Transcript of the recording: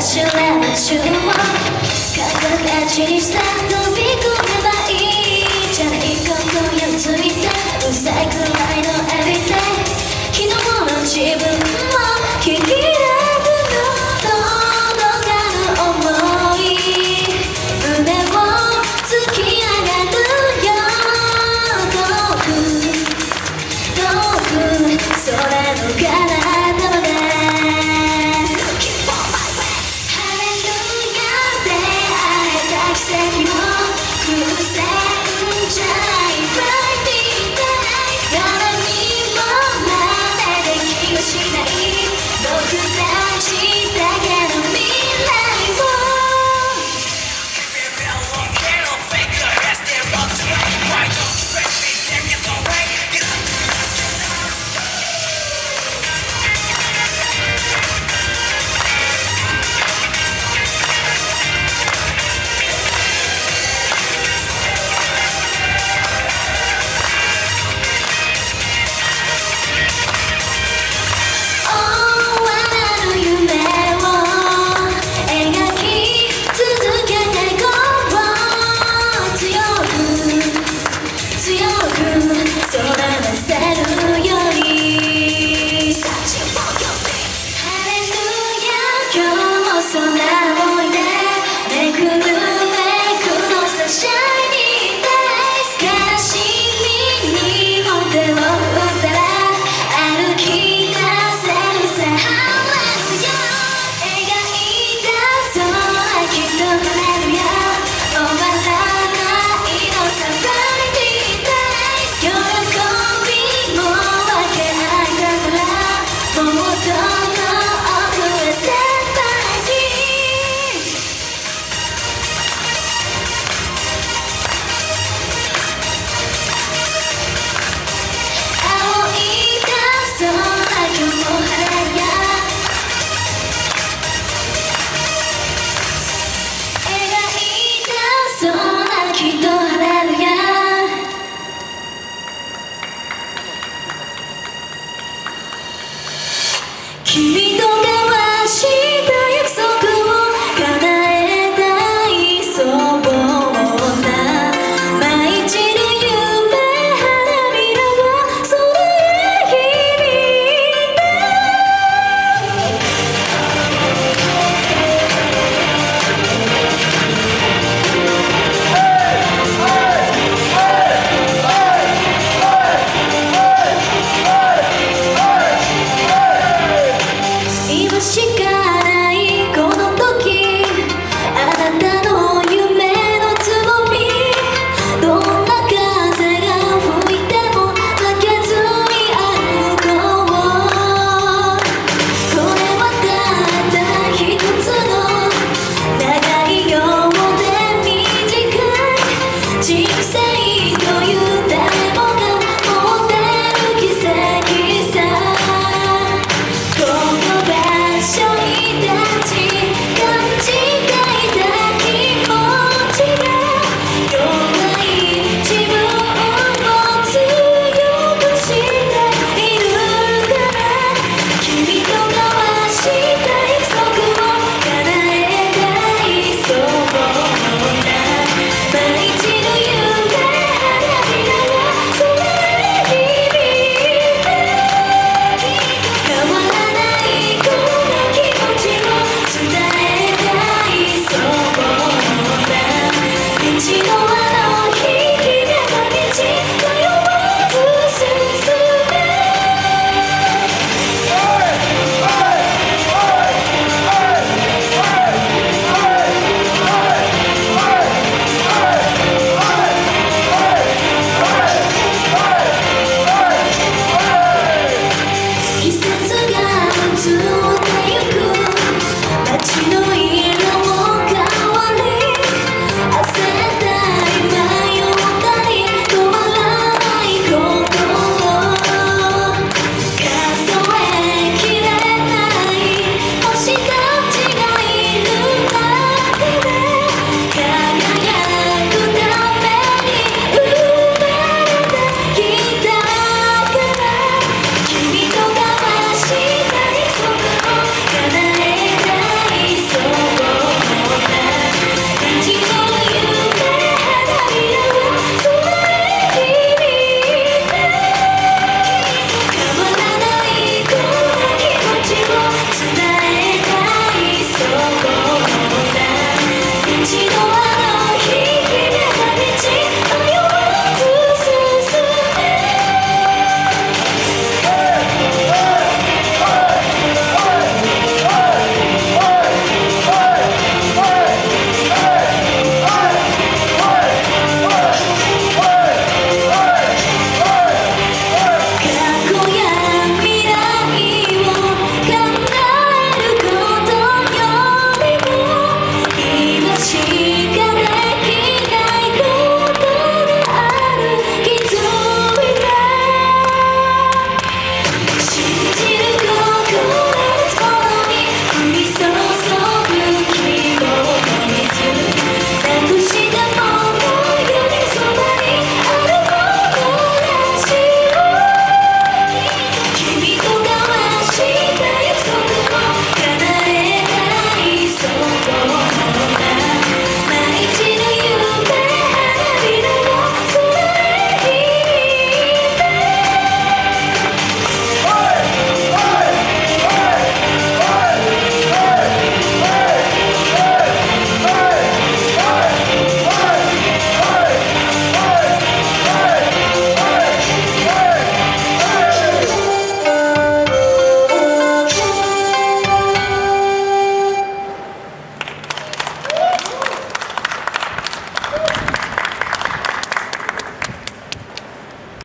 走か宙をちにして飛び込めばいいじゃないここよついてうざいくらいのエビデイ昨日の自分も聞き出くのどのかの想い胸を突き上がるよ。遠く遠く空のか now.